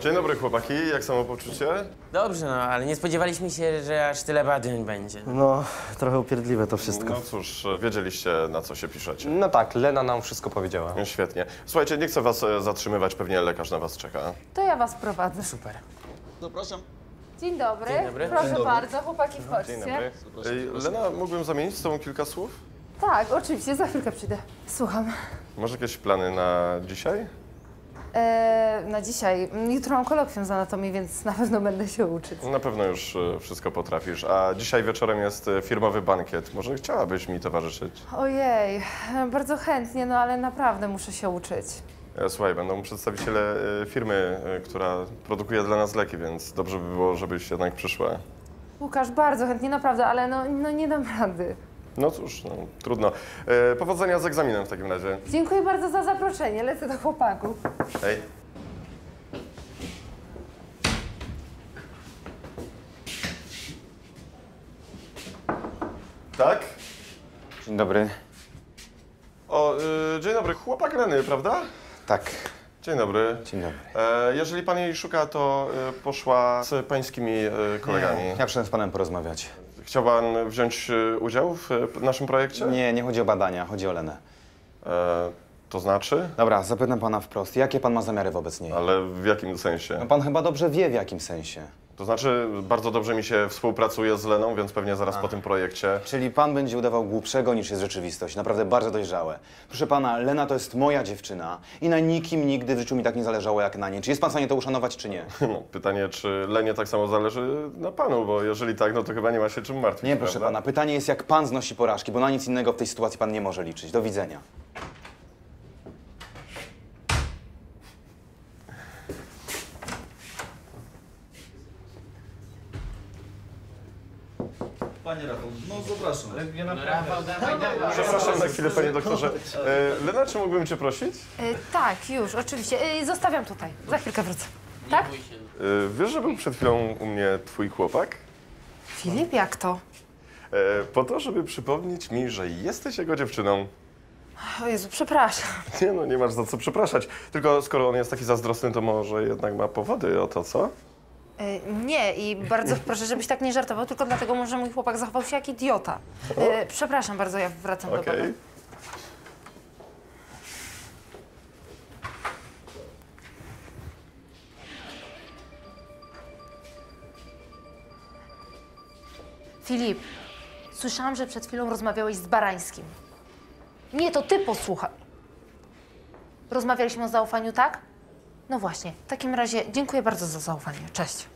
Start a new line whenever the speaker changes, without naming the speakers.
Dzień dobry chłopaki, jak samopoczucie?
Dobrze, no, ale nie spodziewaliśmy się, że aż tyle badyń będzie.
No, trochę upierdliwe to wszystko.
No cóż, wiedzieliście na co się piszecie.
No tak, Lena nam wszystko powiedziała.
No, Świetnie. Słuchajcie, nie chcę was e, zatrzymywać, pewnie lekarz na was czeka.
To ja was prowadzę.
Super.
Dzień dobry.
Dzień dobry.
Proszę bardzo, chłopaki wchodźcie.
Dzień dobry. Ej, Lena, mógłbym zamienić z tobą kilka słów?
Tak, oczywiście, za chwilkę przyjdę. Słucham.
Może jakieś plany na dzisiaj?
Eee, na dzisiaj. Jutro mam kolokwium z anatomii, więc na pewno będę się uczyć.
Na pewno już e, wszystko potrafisz. A dzisiaj wieczorem jest e, firmowy bankiet. Może chciałabyś mi towarzyszyć?
Ojej, bardzo chętnie, no ale naprawdę muszę się uczyć.
E, Słuchaj, będą przedstawiciele e, firmy, e, która produkuje dla nas leki, więc dobrze by było, żebyś jednak przyszła.
Łukasz, bardzo chętnie, naprawdę, ale no, no nie dam rady.
No cóż, no, trudno. E, powodzenia z egzaminem w takim razie.
Dziękuję bardzo za zaproszenie, lecę do chłopaków.
Hej. Tak?
Dzień dobry.
O, y, dzień dobry, chłopak Leny, prawda?
Tak,
Dzień dobry.
dzień dobry.
E, jeżeli pan jej szuka, to y, poszła z pańskimi y, kolegami.
Ja przyszedłem z panem porozmawiać.
Chciał pan wziąć y, udział w y, naszym projekcie?
Nie, nie chodzi o badania, chodzi o Lenę.
E, to znaczy?
Dobra, zapytam pana wprost. Jakie pan ma zamiary wobec niej?
Ale w jakim sensie?
No pan chyba dobrze wie, w jakim sensie.
To znaczy, bardzo dobrze mi się współpracuje z Leną, więc pewnie zaraz po tym projekcie.
Czyli pan będzie udawał głupszego niż jest rzeczywistość. Naprawdę bardzo dojrzałe. Proszę pana, Lena to jest moja dziewczyna i na nikim nigdy w życiu mi tak nie zależało jak na niej. Czy jest pan w stanie to uszanować, czy nie?
No, pytanie, czy Lenie tak samo zależy na panu, bo jeżeli tak, no to chyba nie ma się czym martwić.
Nie, proszę
prawda?
pana. Pytanie jest, jak pan znosi porażki, bo na nic innego w tej sytuacji pan nie może liczyć. Do widzenia.
Panie Rafał, no zapraszam.
Rafał, dawaj, dawaj.
Przepraszam na chwilę, panie doktorze. E, Lena, czy mógłbym cię prosić?
E, tak, już, oczywiście. E, zostawiam tutaj. Za chwilkę wrócę. Tak?
Bój się.
E, wiesz, że był przed chwilą u mnie twój chłopak?
Filip, jak to?
E, po to, żeby przypomnieć mi, że jesteś jego dziewczyną.
O Jezu, przepraszam.
Nie no, nie masz za co przepraszać. Tylko skoro on jest taki zazdrosny, to może jednak ma powody o to, co?
E, Nie i bardzo proszę, żebyś tak nie żartował, tylko dlatego może mój chłopak zachował się jak idiota. E, Przepraszam bardzo, ja wracam do
Okej.
domu. Filip, słyszałam, że przed chwilą rozmawiałeś z Barańskim. Nie, to ty posłuchaj. Rozmawialiśmy o zaufaniu, tak? No właśnie, w takim razie dziękuję bardzo za zaufanie. Cześć.